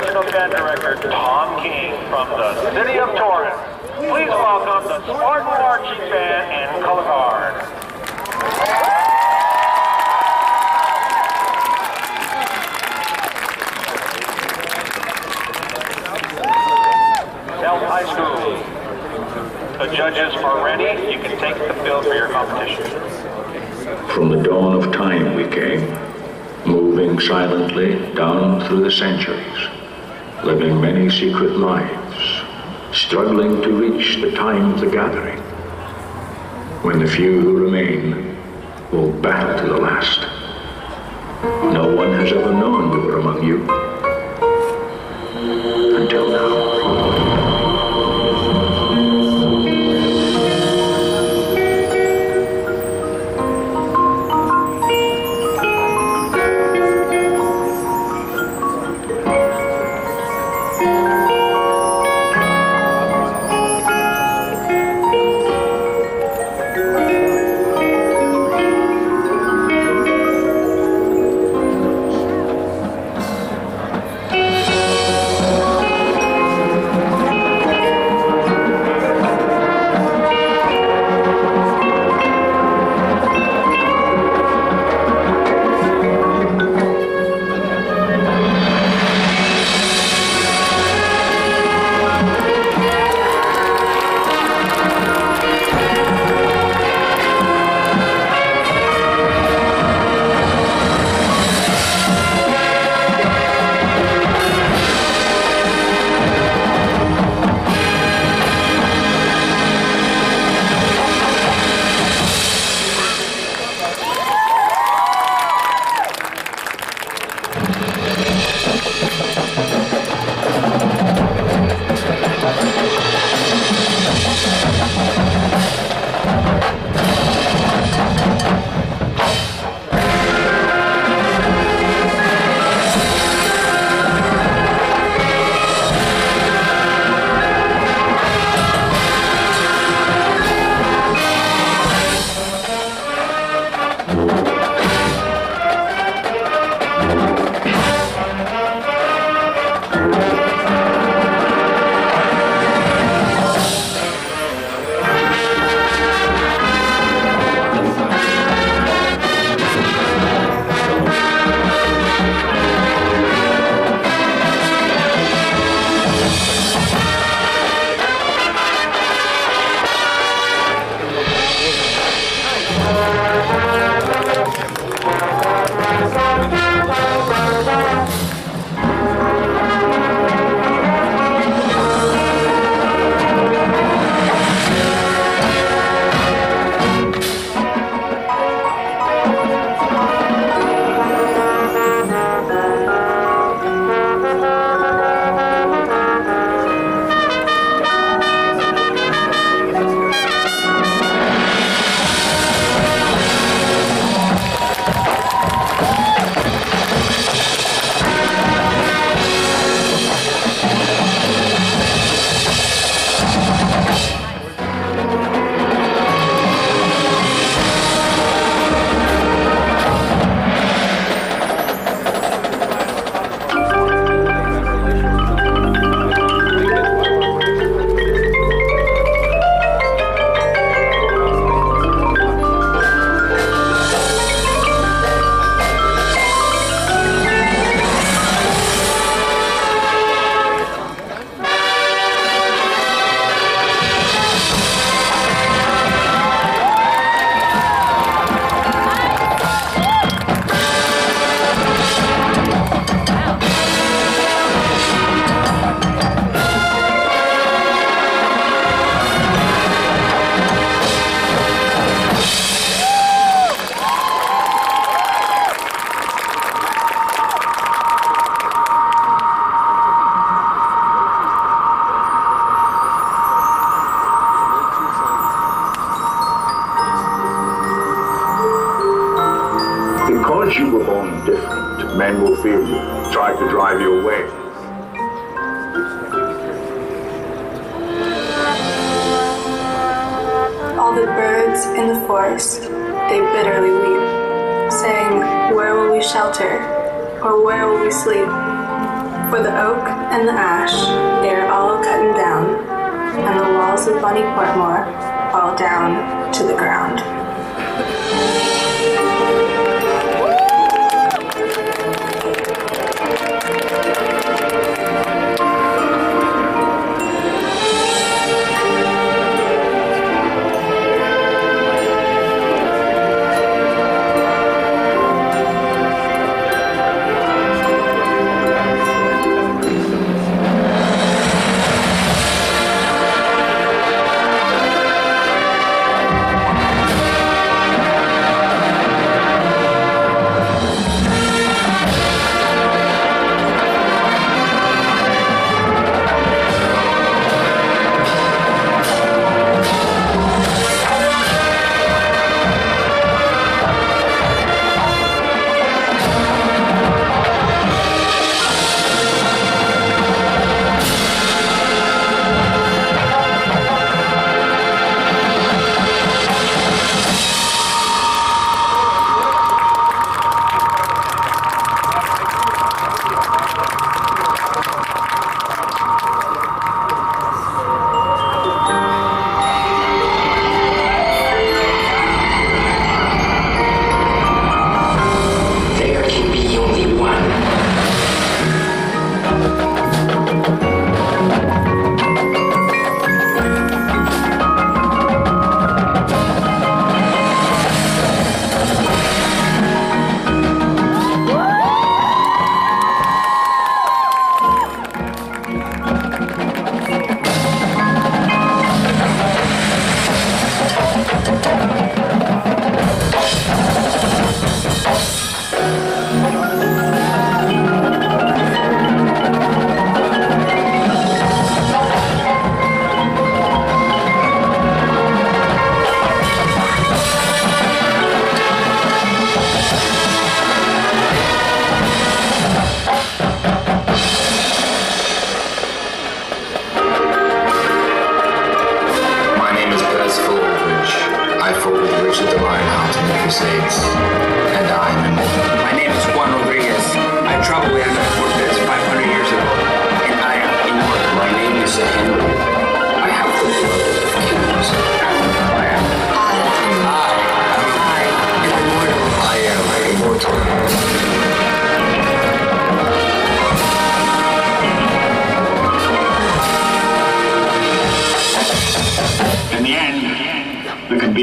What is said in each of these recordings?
original band director Tom King from the city of Torrance. Please welcome the Spartan Marching Band and Color Guard. South High School. The judges are ready. You can take the field for your competition. From the dawn of time we came, moving silently down through the centuries, living many secret lives, struggling to reach the time of the gathering, when the few who remain will battle to the last. No one has ever known we were among you Because you were born different, men will fear you, try to drive you away. All the birds in the forest, they bitterly weep, saying, Where will we shelter? Or where will we sleep? For the oak and the ash, they are all cutting down, and the walls of Bonny Portmore fall down to the ground.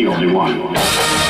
the only one.